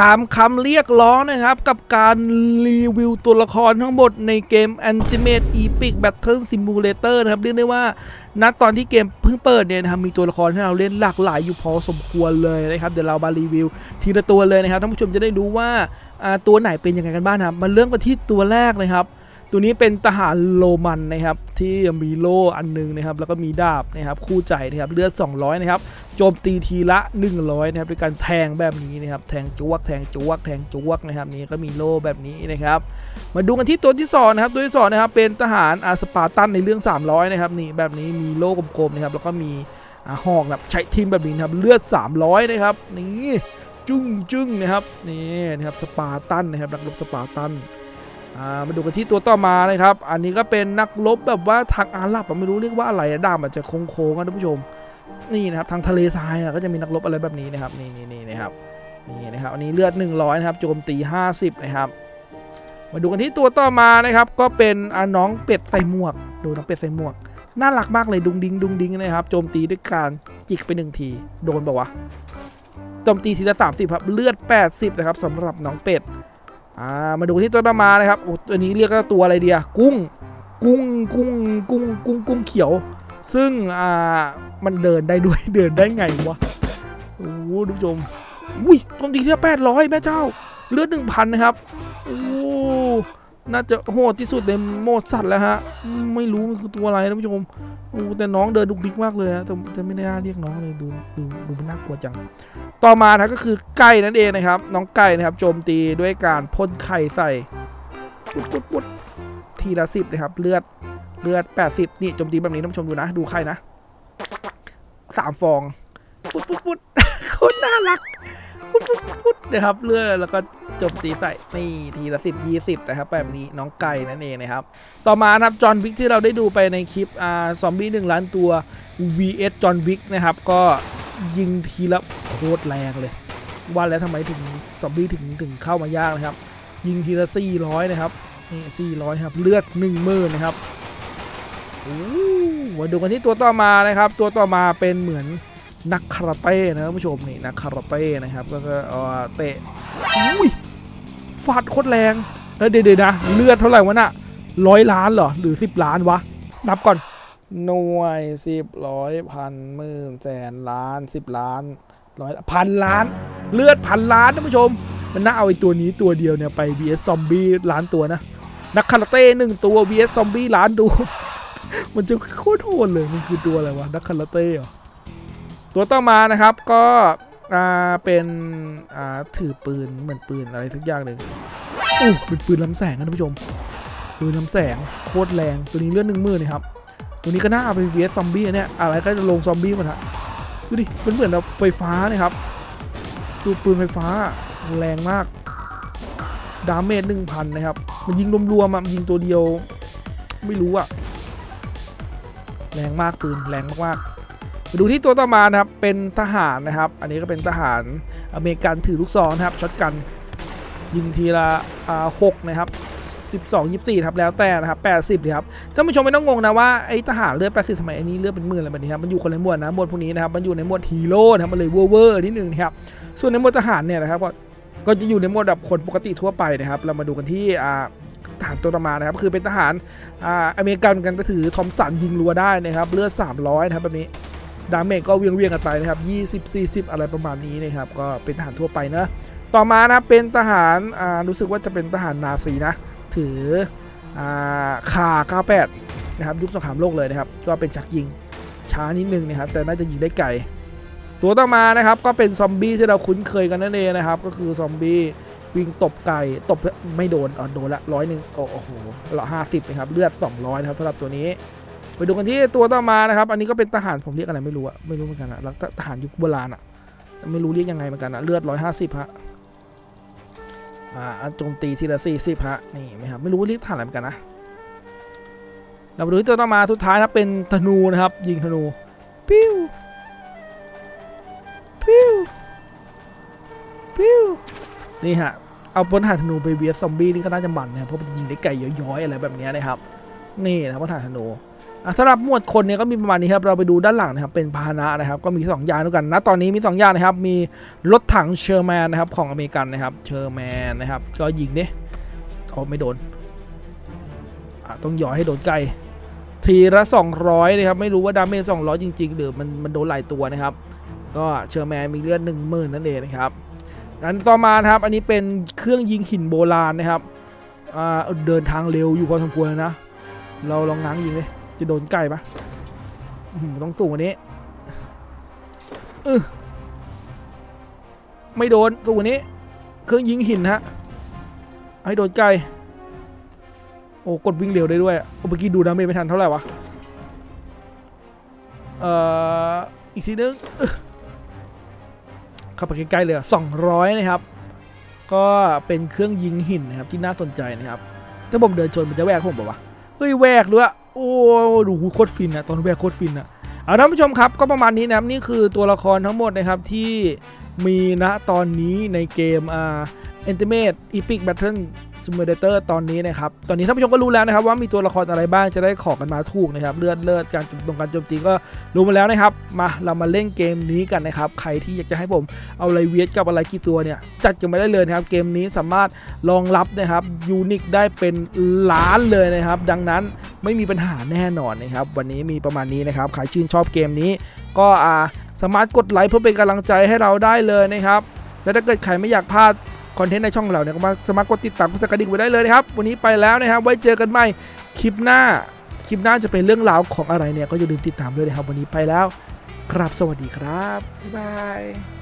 ตามคำเรียกร้องนะครับ กับการรีวิวตัวละครทั้งหมดในเกม Ultimate Epic Battle Simulator นะครับ เรียกได้ว่าณตอนที่เกมเพิ่งเปิดเนี่ยนะครับมีตัวละครให้เราเล่นหลากหลายอยู่พอสมควรเลยนะครับ เดี๋ยวเรามารีวิวทีละตัวเลยนะครับท่านผู้ชมจะได้รู้ว่าตัวไหนเป็นยังไงกันบ้างนะครับมาเริ่มกันที่ตัวแรกนะครับ ตัวนี้เป็นทหารโรมันนะครับที่มีโล่อันหนึงนะครับแล้วก็มีดาบนะครับคู่ใจนะครับเลือด 200 นะครับโจมตีทีละ 100 นะครับด้วยการแทงแบบนี้นะครับแทงจวกแทงจวกแทงจวกนะครับนี่ก็มีโล่แบบนี้นะครับมาดูกันที่ตัวที่สองนะครับตัวที่สองนะครับเป็นทหารอาสปาร์ตันในเรื่อง 300 นะครับนี่แบบนี้มีโล่กลมๆนะครับแล้วก็มีหอกแบบใช้ทิ่มแบบนี้นะครับเลือด 300 นะครับนี่จึ้งจึ้งนะครับนี่นะครับสปาร์ตันนะครับนักรบสปาร์ตัน มาดูกันที่ตัวต่อมานะครับ อันนี้ก็เป็นนักรบแบบว่าทางอาหรับไม่รู้เรียกว่าอะไรอะดาบอาจจะโค้งๆนะท่านผู้ชม นี่นะครับทางทะเลทรายก็จะมีนักรบอะไรแบบนี้นะครับ นี่นี่นี่นะครับนี่นะครับอันนี้เลือด 100 นะครับโจมตี 50 นะครับ มาดูกันที่ตัวต่อมานะครับ ก็เป็นน้องเป็ดใส่หมวก ดูน้องเป็ดใส่หมวก น่ารักมากเลยดุงดิงดุงดิงนะครับ โจมตีด้วยการจิกไปหนึ่งที โดนบอกว่าวะโจมตีทีละ30ครับ เลือด 80 นะครับสำหรับน้องเป็ด อ่ามาดูที่ต้นมานะครับโอ้ตัวนี้เรียกว่าตัวอะไรเดียกุ้ง กุ้งกุ้งกุ้งกุ้งกุ้งเขียว ซึ่งอ่ามันเดินได้ด้วยเดินได้ไงวะโอ้ดูผู้ชมอุ้ยตรงที่ที่แปดร้อยแม่เจ้าเลือดหนึ่งพันนะครับโอ้ น่าจะโหดที่สุดในโมดสัตว์แล้วฮะ ไม่รู้มันคือตัวอะไรนะผู้ชมโอ้แต่น้องเดินดุกดิกมากเลยฮะแต่แต่ไม่ได้น่าเรียกน้องเลยดูดูดูมันน่ากลัวจัง ต่อมานะก็คือไก่นั่นเองนะครับ น้องไก่นะครับโจมตีด้วยการพ่นไข่ใส่ปุดปุดปุดทีละสิบนะครับเลือดเลือด 80 นี่โจมตีแบบนี้ท่านผู้ชมดูนะ ดูไข่นะสามฟอง ปุดปุดปุดโคตรน่ารัก ปุดปุดปุดปุดนะครับเลือดแล้วก็ จมตีใส่นี่ทีละสิบยี่สิบนะครับแบบนี้น้องไก่นั่นเองนะครับ ต่อมาครับจอห์นวิกที่เราได้ดูไปในคลิปอ่าซอมบี้หนึ่งล้านตัว vs จอห์นวิกนะครับ ก็ยิงทีละโคตรแรงเลย ว่าแล้วทำไมถึงซอมบี้ถึงถึงเข้ามายากนะครับ ยิงทีละ400นะครับนี่400ครับเลือด1 0,000นะครับโอ้มาดูกันที่ตัวต่อมานะครับ ตัวต่อมาเป็นเหมือนนักคาราเต้นะผู้ชมนี่นักคาราเต้นะครับ ก็คือเออเตะอุ้ย ฟาดโคตรแรงเฮ้ยเดี๋ยวๆนะ เลือดเท่าไหร่วะน่ะร้อยล้านเหรอ หรือ10ล้านวะ นับก่อน หน่วยสิบร้อยพันหมื่นแสนล้านสิบล้านร้อยพันล้าน เลือดพันล้านท่านผู้ชม มันน่าเอาไอ้ตัวนี้ตัวเดียวเนี่ยไป vs ซอมบี้ล้านตัวนะ นักคาราเต้หนึ่งตัว vs ซอมบี้ล้านตัวมันจะโคตรโหดเลย มันคือตัวอะไรวะ นักคาราเต้เหรอ ตัวต่อมานะครับก็ อ่าเป็นอ่าถือปืนเหมือนปืนอะไรสักอย่างหนึ่งอู้เป็นปืนลำแสงนะท่านผู้ชม ปืนลำแสงโคตรแรงตัวนี้เลือดหนึ่งมื่นะครับตัวนี้ก็น่าเอาไป vs ซอมบี้เนี่ยอะไรก็จะลงซอมบี้หมาฮะดูดิเป็นเหมือนแบบไฟฟ้านะครับดูปืนไฟฟ้าแรงมาก damage หนึ่งพันนะครับ มันยิงรวมๆมันยิงตัวเดียว ไม่รู้อะแรงมากปืนแรงมากๆ ดูที่ตัวต่อมานะครับเป็นทหารนะครับ อันนี้ก็เป็นทหารอเมริกันถือลูกซองนะครับ shotgun ยิงทีละอ่าหกนะครับ12 24ครับแล้วแต่นะครับ80เลยครับท่านผู้ชมไม่ต้องงงนะว่าไอ้ทหารเลือด80ทำไมอันนี้เลือดเป็นหมื่นอะไรแบบนี้ครับมันอยู่คนละหมวดนะหมวดพวกนี้นะครับมันอยู่ในหมวดฮีโร่นะครับมันเลยเวอร์เวอร์นิดนึงนะครับส่วนในหมวดทหารเนี่ยนะครับก็ก็จะอยู่ในหมวดแบบคนปกติทั่วไปนะครับ เรามาดูกันที่อ่าทหารตัวต่อมานะครับคือเป็นทหารอ่าอเมริกันกันก็ถือทอมสันยิงรัวได้นะครับเลือด300นะครับแบบนี้ damage ก็เหวี่ยงเหวี่ยงกันไปนะครับ 20 40 อะไรประมาณนี้นะครับ ก็เป็นทหารทั่วไปนะต่อมานะเป็นทหารอ่ารู้สึกว่าจะเป็นทหารนาซีนะ ถืออ่าคา98 นะครับ ยุคสงครามโลกเลยนะครับ ก็เป็นชักยิงช้านิดนึงนะครับ แต่น่าจะยิงได้ไกล ตัวต่อมานะครับ ก็เป็นซอมบี้ที่เราคุ้นเคยกันนั่นเองนะครับ ก็คือซอมบี้วิ่งตบไก่ตบไม่โดนอ๋อโดนละร้อยหนึ่งโอ้โหละห้าสิบนะครับ เลือด 200 นะครับสำหรับตัวนี้ ไปดูกันที่ตัวต่อมานะครับ อันนี้ก็เป็นทหารผมเรียกอะไรไม่รู้อะไม่รู้เหมือนกันอะแล้วทหารยุคโบราณอะไม่รู้เรียกยังไงเหมือนกันอะเลือด150ฮะอ่าโจมตีทีละสี่สิบฮะนี่ไหมครับไม่รู้ว่าเรียกฐานอะไรเหมือนกันนะเรามาดูที่ตัวต่อมาสุดท้ายนะเป็นธนูนะครับ ยิงธนูปิ้วปิ้วปิ้วนี่ฮะเอาปนหาธนูไปเวียซอมบี้นี่ก็น่าจะมันนะครับเพราะมันยิงได้ไกลย้อยๆอะไรแบบนี้นะครับ นี่นะครับปนหาธนู สำหรับหมวดคนเนี่ยก็มีประมาณนี้ครับเราไปดูด้านหลังนะครับเป็นพาหนะนะครับก็มี 2 อย่างด้วยกันนะตอนนี้มี 2 อย่างนะครับมีรถถังเชอร์แมนนะครับของอเมริกันนะครับเชอร์แมนนะครับก็ยิงเนี่ยโอ้ไม่โดนต้องย่อให้โดนไกลทีละ 200นะครับไม่รู้ว่า damage 200 จริง ๆ หรือมันมันโดนหลายตัวนะครับ ก็เชอร์แมนมีเลือด1 0,000นั่นเองนะครับนั้นต่อมาครับอันนี้เป็นเครื่องยิงหินโบราณนะครับเดินทางเร็วอยู่พอสมควรนะ เราลองง้างยิงเลย จะโดนใกล้ปะต้องสูงกว่านี้เออไม่โดนสูงกว่านี้ เครื่องยิงหินฮะให้โดนใกล้โอ้กดวิ่งเร็วได้ด้วยโอ้เมื่อกี้ดูดาเมจไม่ทันเท่าไหร่วะเอ่ออีกทีนึงเข้าไปใกล้ๆเลยสองร้อยนะครับ ก็เป็นเครื่องยิงหินนะครับที่น่าสนใจนะครับถ้าผมเดินชนมันจะแวกผมปะวะเฮ้ยแวกด้วย โอ้ดูโคตรฟินอะตอนแรกโคตรฟินอะเอาท่านผู้ชมครับก็ประมาณนี้นะครับนี่คือตัวละครทั้งหมดนะครับที่มีณตอนนี้ในเกมอ่า Ultimate Epic Battle Simulator ตอ ซิมูเลเตอร์ตอนนี้นะครับ ตอนนี้ท่านผู้ชมก็รู้แล้วนะครับ ว่ามีตัวละครอะไรบ้างจะได้ขอกันมาถูกนะครับ เลือดเลือดการจุดตรงการโจมตีก็รู้มาแล้วนะครับ มาเรามาเล่นเกมนี้กันนะครับ ใครที่อยากจะให้ผมเอาอะไรเวียดกับอะไรกี่ตัวเนี่ย จัดกันมาได้เลยนะครับ เกมนี้สามารถรองรับนะครับยูนิคได้เป็นล้านเลยนะครับ ดังนั้นไม่มีปัญหาแน่นอนนะครับ วันนี้มีประมาณนี้นะครับ ใครชื่นชอบเกมนี้ ก็อ่าสามารถกดไลค์เพื่อเป็นกำลังใจให้เราได้เลยนะครับ และถ้าเกิดใครไม่อยากพลาด คอนเทนต์ในช่องเราเนี่ยก็มาสามารกดติดตามกดสกกระดิ่งไว้ได้เลยนะครับ วันนี้ไปแล้วนะครับ ไว้เจอกันใหม่คลิปหน้า คลิปหน้าจะเป็นเรื่องราวของอะไรเนี่ยก็อย่าลืมติดตามด้วยนะครับ วันนี้ไปแล้ว ครับสวัสดีครับ บ๊ายบาย